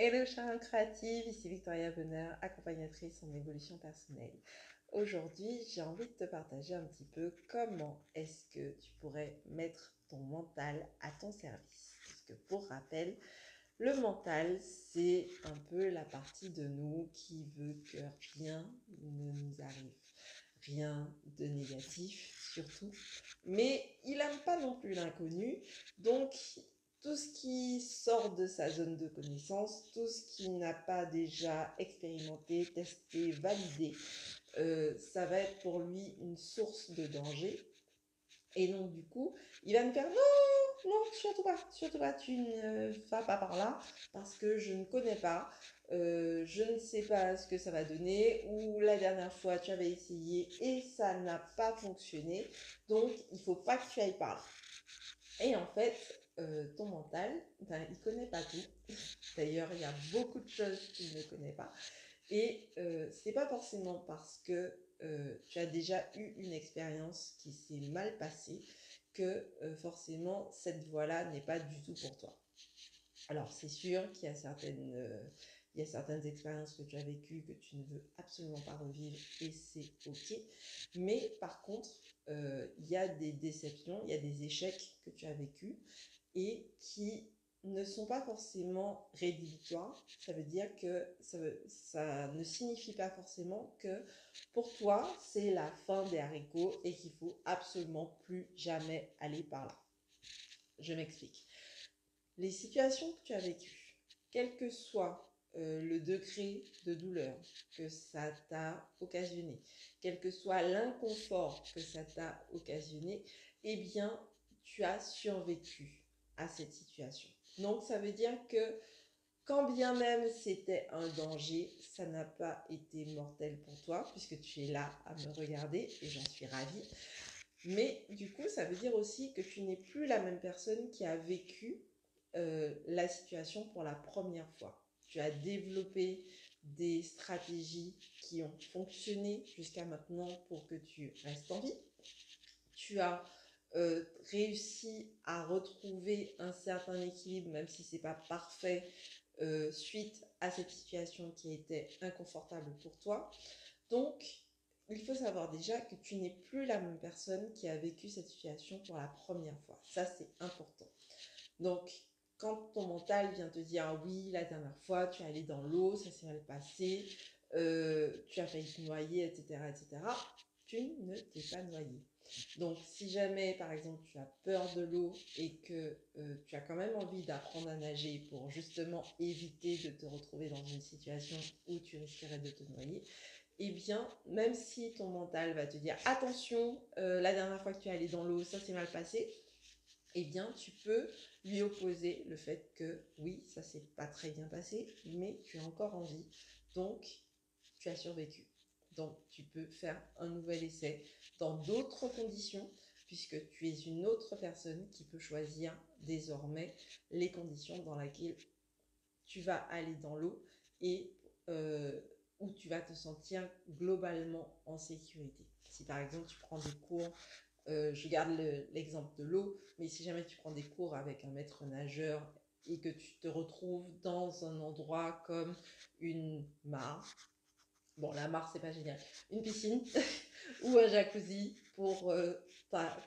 Hello chère créative, ici Victoria Bonheur, accompagnatrice en évolution personnelle. Aujourd'hui, j'ai envie de te partager un petit peu comment est-ce que tu pourrais mettre ton mental à ton service. Parce que pour rappel, le mental, c'est un peu la partie de nous qui veut que rien ne nous arrive. Rien de négatif surtout. Mais il n'aime pas non plus l'inconnu. Donc tout ce qui sort de sa zone de connaissance, tout ce qui n'a pas déjà expérimenté, testé, validé, euh, ça va être pour lui une source de danger. Et donc du coup, il va me faire non, non, surtout pas, surtout pas, tu ne vas pas par là parce que je ne connais pas, euh, je ne sais pas ce que ça va donner, ou la dernière fois tu avais essayé et ça n'a pas fonctionné, donc il faut pas que tu ailles par là. Et en fait, euh, ton mental, il connaît pas tout. D'ailleurs, il y a beaucoup de choses qu'il ne connaît pas. Et euh, c'est pas forcément parce que euh, tu as déjà eu une expérience qui s'est mal passée que euh, forcément cette voie-là n'est pas du tout pour toi. Alors c'est sûr qu'il y a certaines expériences que tu as vécues que tu ne veux absolument pas revivre et c'est ok. Mais par contre, il y a des déceptions, il y a des échecs que tu as vécus et qui ne sont pas forcément rédhibitoires. Ça veut dire que ça, ne signifie pas forcément que pour toi, c'est la fin des haricots et qu'il faut absolument plus jamais aller par là. Je m'explique. Les situations que tu as vécues, quel que soit euh, le degré de douleur que ça t'a occasionné, quel que soit l'inconfort que ça t'a occasionné, eh bien, tu as survécu à cette situation. Donc ça veut dire que quand bien même c'était un danger, ça n'a pas été mortel pour toi puisque tu es là à me regarder et j'en suis ravie. Mais du coup, ça veut dire aussi que tu n'es plus la même personne qui a vécu euh, la situation pour la première fois. Tu as développé des stratégies qui ont fonctionné jusqu'à maintenant pour que tu restes en vie. Tu as euh, réussi à retrouver un certain équilibre, même si c'est pas parfait, euh, suite à cette situation qui était inconfortable pour toi. Donc, il faut savoir déjà que tu n'es plus la même personne qui a vécu cette situation pour la première fois. Ça, c'est important. Donc, quand ton mental vient te dire ah oui, la dernière fois, tu es allé dans l'eau, ça s'est mal passé, euh, tu as failli te noyer, etc., etc., tu ne t'es pas noyé. Donc, si jamais, par exemple, tu as peur de l'eau et que euh, tu as quand même envie d'apprendre à nager pour justement éviter de te retrouver dans une situation où tu risquerais de te noyer, eh bien, même si ton mental va te dire attention, euh, la dernière fois que tu es allé dans l'eau, ça s'est mal passé, eh bien, tu peux lui opposer le fait que oui, ça s'est pas très bien passé, mais tu as encore envie, donc tu as survécu. Donc, tu peux faire un nouvel essai dans d'autres conditions, puisque tu es une autre personne qui peut choisir désormais les conditions dans lesquelles tu vas aller dans l'eau et euh, où tu vas te sentir globalement en sécurité. Si par exemple tu prends des cours, euh, je garde l'exemple de l'eau, mais si jamais tu prends des cours avec un maître nageur et que tu te retrouves dans un endroit comme une mare, bon la mare c'est pas génial, une piscine ou un jacuzzi pour euh,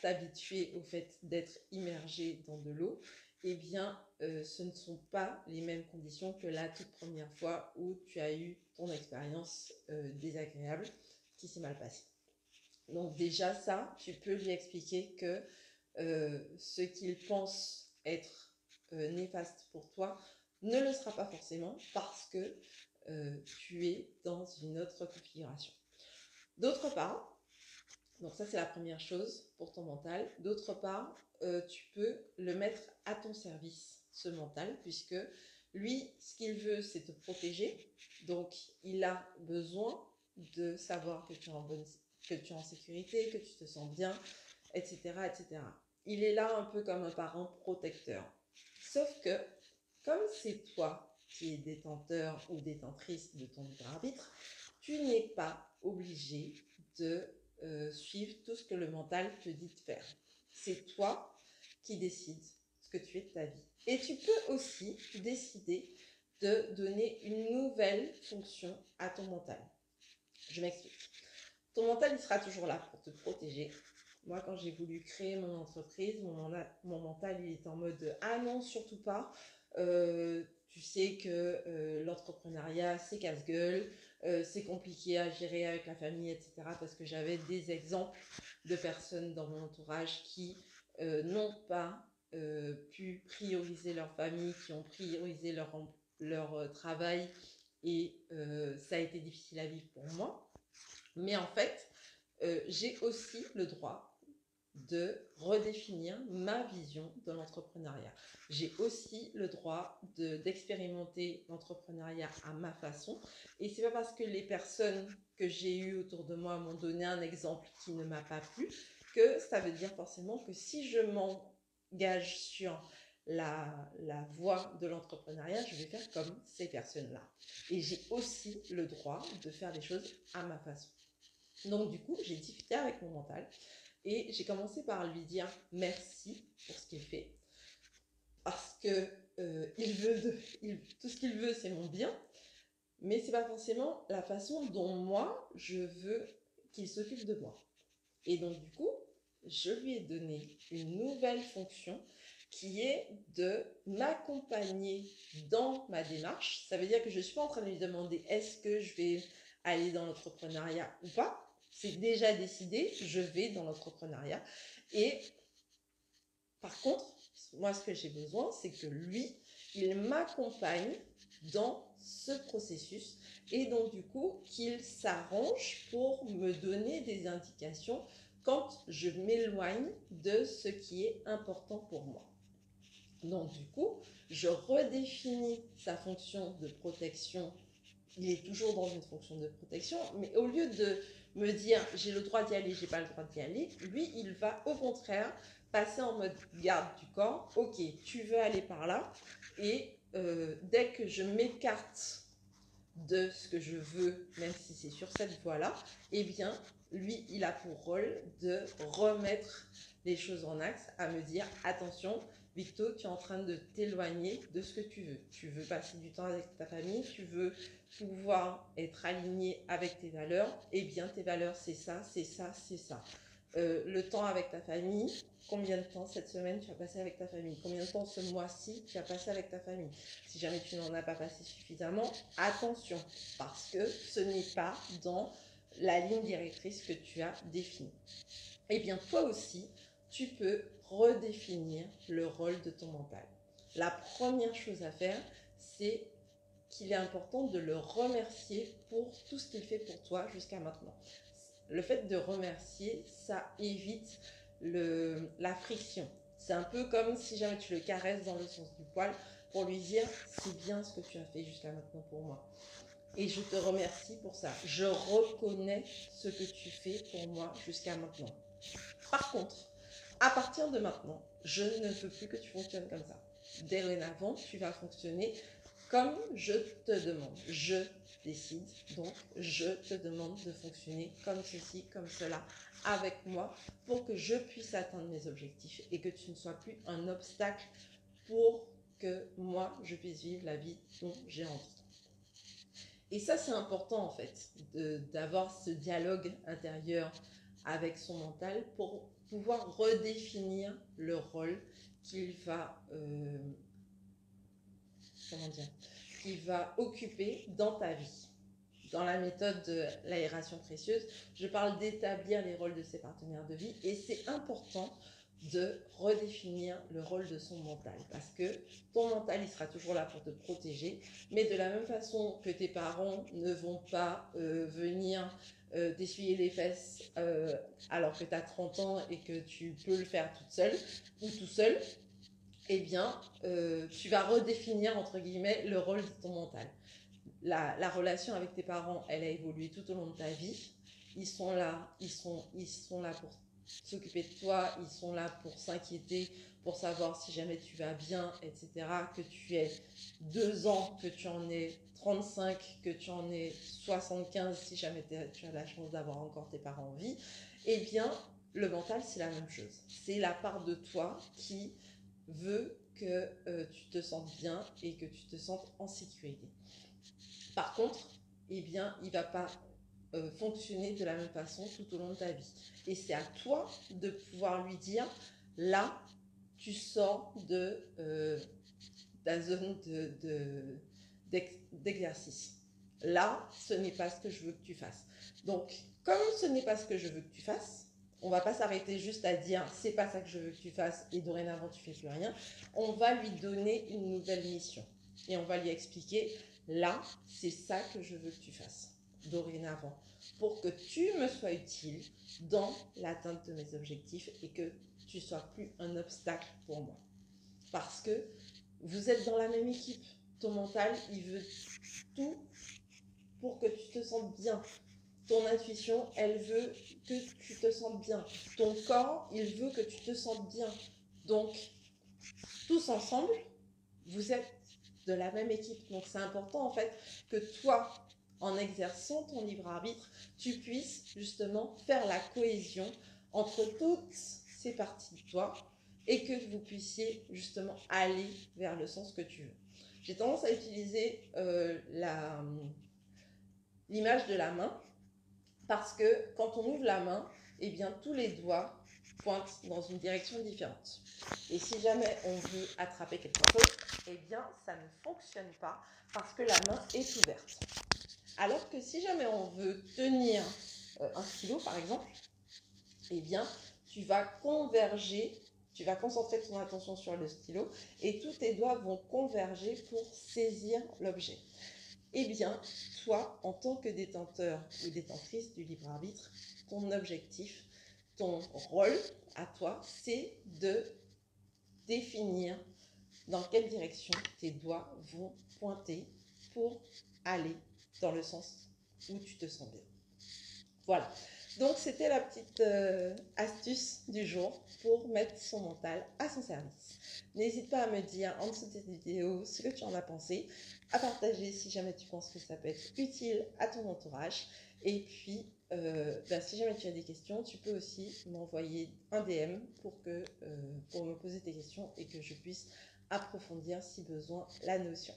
t'habituer au fait d'être immergé dans de l'eau, eh bien euh, ce ne sont pas les mêmes conditions que la toute première fois où tu as eu ton expérience euh, désagréable qui s'est mal passée. Donc déjà ça, tu peux lui expliquer que ce qu'il pense être néfaste pour toi ne le sera pas forcément parce que euh, tu es dans une autre configuration. D'autre part, donc ça c'est la première chose pour ton mental. D'autre part, euh, tu peux le mettre à ton service, ce mental, puisque lui, ce qu'il veut, c'est te protéger. Donc, il a besoin de savoir que tu es en bonne, que tu es en sécurité, que tu te sens bien, etc., etc. Il est là un peu comme un parent protecteur. Sauf que, comme c'est toi est détenteur ou détentrice de ton arbitre, tu n'es pas obligé de euh, suivre tout ce que le mental te dit de faire. C'est toi qui décides ce que tu es de ta vie. Et tu peux aussi décider de donner une nouvelle fonction à ton mental. Je m'explique. Ton mental, il sera toujours là pour te protéger. Moi, quand j'ai voulu créer mon entreprise, mon, mental, il est en mode Ah non, surtout pas. Euh, tu sais que euh, l'entrepreneuriat, c'est casse-gueule, euh, c'est compliqué à gérer avec la famille, etc. Parce que j'avais des exemples de personnes dans mon entourage qui n'ont pas pu prioriser leur famille, qui ont priorisé leur, leur travail et ça a été difficile à vivre pour moi. Mais en fait, j'ai aussi le droit de redéfinir ma vision de l'entrepreneuriat. J'ai aussi le droit d'expérimenter l'entrepreneuriat à ma façon. Et c'est pas parce que les personnes que j'ai eues autour de moi m'ont donné un exemple qui ne m'a pas plu que ça veut dire forcément que si je m'engage sur la, la voie de l'entrepreneuriat, je vais faire comme ces personnes-là. Et j'ai aussi le droit de faire les choses à ma façon. Donc du coup, j'ai discuté avec mon mental et j'ai commencé par lui dire merci pour ce qu'il fait. Parce que euh, il veut tout ce qu'il veut, c'est mon bien. Mais c'est pas forcément la façon dont moi, je veux qu'il s'occupe de moi. Et donc, du coup, je lui ai donné une nouvelle fonction qui est de m'accompagner dans ma démarche. Ça veut dire que je suis pas en train de lui demander est-ce que je vais aller dans l'entrepreneuriat ou pas c'est déjà décidé, je vais dans l'entrepreneuriat. Et par contre, moi, ce que j'ai besoin, c'est que lui, il m'accompagne dans ce processus et donc du coup qu'il s'arrange pour me donner des indications quand je m'éloigne de ce qui est important pour moi. Donc du coup, je redéfinis sa fonction de protection. Il est toujours dans une fonction de protection, mais au lieu de me dire j'ai le droit d'y aller, j'ai pas le droit d'y aller. Lui, il va au contraire passer en mode garde du corps. Ok, tu veux aller par là. Et euh, dès que je m'écarte de ce que je veux, même si c'est sur cette voie-là, eh bien, lui, il a pour rôle de remettre les choses en axe, à me dire attention, Victo, tu es en train de t'éloigner de ce que tu veux. Tu veux passer du temps avec ta famille, tu veux pouvoir être aligné avec tes valeurs. Eh bien, tes valeurs, c'est ça, c'est ça, c'est ça. Euh, le temps avec ta famille, combien de temps cette semaine tu as passé avec ta famille? Combien de temps ce mois-ci tu as passé avec ta famille? Si jamais tu n'en as pas passé suffisamment, attention, parce que ce n'est pas dans la ligne directrice que tu as définie. Eh bien, toi aussi, tu peux redéfinir le rôle de ton mental. La première chose à faire, c'est qu'il est important de le remercier pour tout ce qu'il fait pour toi jusqu'à maintenant. Le fait de remercier, ça évite la friction. C'est un peu comme si jamais tu le caresses dans le sens du poil pour lui dire c'est bien ce que tu as fait jusqu'à maintenant pour moi. Et je te remercie pour ça. Je reconnais ce que tu fais pour moi jusqu'à maintenant. Par contre, à partir de maintenant, je ne veux plus que tu fonctionnes comme ça. Dorénavant, tu vas fonctionner comme je te demande. Je décide, donc je te demande de fonctionner comme ceci, comme cela, avec moi, pour que je puisse atteindre mes objectifs et que tu ne sois plus un obstacle pour que moi, je puisse vivre la vie dont j'ai envie. Et ça, c'est important en fait, d'avoir ce dialogue intérieur avec son mental pour pouvoir redéfinir le rôle qu'il va, euh, comment dire, va occuper dans ta vie. Dans la méthode de l'aération précieuse, je parle d'établir les rôles de ses partenaires de vie et c'est important de redéfinir le rôle de son mental parce que ton mental il sera toujours là pour te protéger mais de la même façon que tes parents ne vont pas euh, venir euh, d'essuyer les fesses euh, alors que tu as 30 ans et que tu peux le faire toute seule ou tout seul, eh bien, tu vas redéfinir, entre guillemets, le rôle de ton mental. La, la, relation avec tes parents, elle a évolué tout au long de ta vie. Ils sont là, ils sont, ils sont là pour s'occuper de toi, ils sont là pour s'inquiéter, pour savoir si jamais tu vas bien, etc. Que tu aies deux ans, que tu en aies 35, que tu en aies 75, si jamais tu as la chance d'avoir encore tes parents en vie, eh bien, le mental, c'est la même chose. C'est la part de toi qui veut que euh, tu te sentes bien et que tu te sentes en sécurité. Par contre, eh bien, il va pas euh, fonctionner de la même façon tout au long de ta vie. Et c'est à toi de pouvoir lui dire, là, tu sors de euh, ta zone d'exercice. De, là, ce n'est pas ce que je veux que tu fasses. Donc, comme ce n'est pas ce que je veux que tu fasses, on va pas s'arrêter juste à dire c'est pas ça que je veux que tu fasses et dorénavant tu fais plus rien. On va lui donner une nouvelle mission et on va lui expliquer là c'est ça que je veux que tu fasses dorénavant pour que tu me sois utile dans l'atteinte de mes objectifs et que tu sois plus un obstacle pour moi. Parce que vous êtes dans la même équipe. Ton mental, il veut tout pour que tu te sentes bien. Ton intuition, elle veut que tu te sentes bien. Ton corps, il veut que tu te sentes bien. Donc, tous ensemble, vous êtes de la même équipe. Donc, c'est important en fait que toi, en exerçant ton libre arbitre, tu puisses justement faire la cohésion entre toutes ces parties de toi et que vous puissiez justement aller vers le sens que tu veux. J'ai tendance à utiliser euh, l'image de la main parce que quand on ouvre la main, eh bien tous les doigts pointent dans une direction différente. Et si jamais on veut attraper quelque chose, eh bien ça ne fonctionne pas parce que la main est ouverte. Alors que si jamais on veut tenir euh, un stylo, par exemple, eh bien, tu vas converger, tu vas concentrer ton attention sur le stylo et tous tes doigts vont converger pour saisir l'objet. Eh bien, toi, en tant que détenteur ou détentrice du libre arbitre, ton objectif, ton rôle à toi, c'est de définir dans quelle direction tes doigts vont pointer pour aller dans le sens où tu te sens bien. Voilà. Donc c'était la petite euh, astuce du jour pour mettre son mental à son service. N'hésite pas à me dire en dessous de cette vidéo ce que tu en as pensé, à partager si jamais tu penses que ça peut être utile à ton entourage. Et puis, euh, ben, si jamais tu as des questions, tu peux aussi m'envoyer un DM pour, que, euh, pour me poser tes questions et que je puisse approfondir si besoin la notion.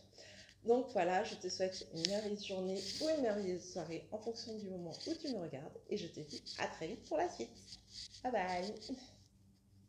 Donc voilà, je te souhaite une merveilleuse journée ou une merveilleuse soirée en fonction du moment où tu me regardes et je te dis à très vite pour la suite. Bye bye